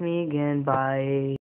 me again. Bye.